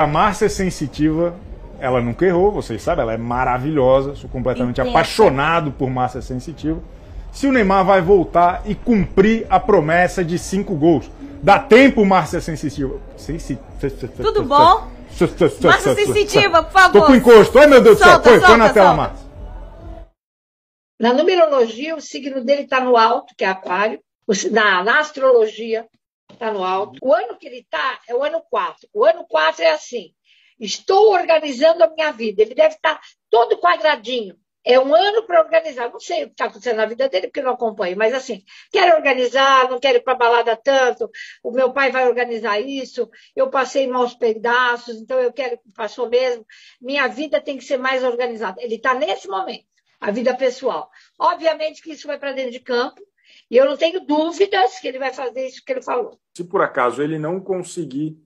A Márcia é sensitiva, ela nunca errou, vocês sabem, ela é maravilhosa, sou completamente Intensa. apaixonado por Márcia sensitiva. Se o Neymar vai voltar e cumprir a promessa de cinco gols. Dá tempo, Márcia sensitiva. Sensi... Tudo bom? Márcia sensitiva, por favor. Tô com encosto. Ai, meu Deus do céu. Solta, Põe, põe na solta, tela, solta. Márcia. Na numerologia, o signo dele está no alto, que é aquário. Na, na astrologia, está no alto. O ano que ele está é o ano 4. O ano 4 é assim: estou organizando a minha vida. Ele deve estar todo quadradinho. É um ano para organizar. Não sei o que está acontecendo na vida dele, porque não acompanho, mas assim, quero organizar, não quero ir para balada tanto. O meu pai vai organizar isso. Eu passei maus pedaços, então eu quero que passou mesmo. Minha vida tem que ser mais organizada. Ele está nesse momento, a vida pessoal. Obviamente que isso vai para dentro de campo, e eu não tenho dúvidas que ele vai fazer isso que ele falou. se por acaso ele não conseguir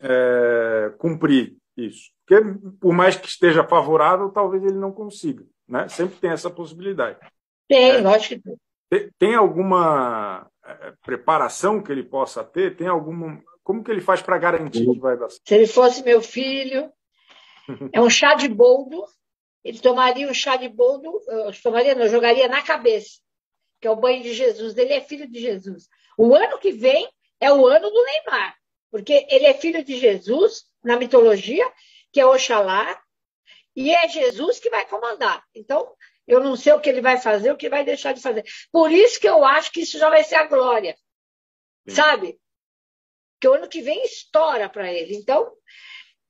é, cumprir isso. Porque, por mais que esteja favorável, talvez ele não consiga. Né? Sempre tem essa possibilidade. Tem, É. lógico que tem. Tem, tem alguma é, preparação que ele possa ter? Tem alguma. Como que ele faz para garantir que vai dar certo? Se ele fosse meu filho, é um chá de boldo. Ele tomaria um chá de boldo, tomaria, não, eu jogaria na cabeça, que é o banho de Jesus. Ele é filho de Jesus. O ano que vem é o ano do Neymar, porque ele é filho de Jesus na mitologia, que é Oxalá, e é Jesus que vai comandar. Então, eu não sei o que ele vai fazer, o que vai deixar de fazer. Por isso que eu acho que isso já vai ser a glória. Sim. Sabe? que o ano que vem estoura para ele. Então,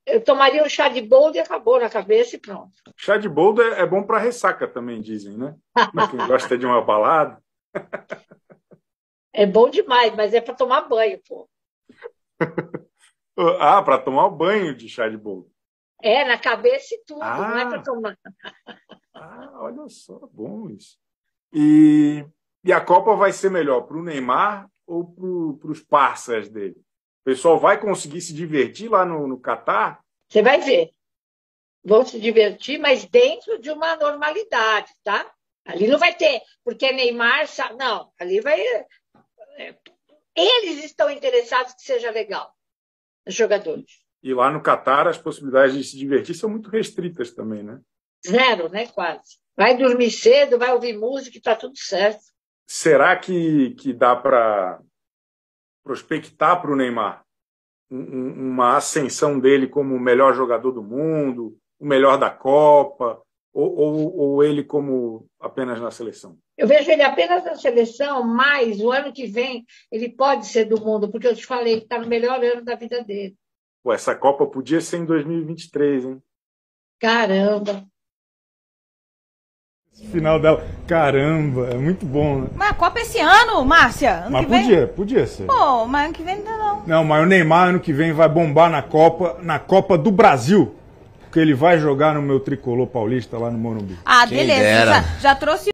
eu tomaria um chá de boldo e acabou na cabeça e pronto. Chá de boldo é, é bom para ressaca também, dizem, né? Pra quem gosta de uma balada. É bom demais, mas é para tomar banho, pô. Ah, para tomar o banho de chá de boldo. É, na cabeça e tudo, Ah. não é para tomar. Ah, olha só, bom isso. E, e a Copa vai ser melhor para o Neymar ou para os parceiros dele? O pessoal vai conseguir se divertir lá no, no Catar? Você vai ver. Vão se divertir, mas dentro de uma normalidade, tá? Ali não vai ter, porque Neymar, sa- não, ali vai. é, Eles estão interessados que seja legal, os jogadores. E lá no Catar as possibilidades de se divertir são muito restritas também, né? Zero, né? Quase. Vai dormir cedo, vai ouvir música e tá tudo certo. Será que, que dá para prospectar para o Neymar um- um- uma ascensão dele como o melhor jogador do mundo, o melhor da Copa, ou, ou, ou ele como apenas na seleção? Eu vejo ele apenas na seleção, mas o ano que vem ele pode ser do mundo, porque eu te falei que está no melhor ano da vida dele. Pô, essa Copa podia ser em 2023, hein? Caramba! Final dela. Caramba, é muito bom, né? Mas a Copa é esse ano, Márcia. Ano Mas que vem. podia, podia ser. Pô, mas ano que vem ainda não. Não, mas o Neymar ano que vem vai bombar na Copa, na Copa do Brasil. Porque ele vai jogar no meu tricolor paulista lá no Morumbi. Ah, Quem beleza. Já, já trouxe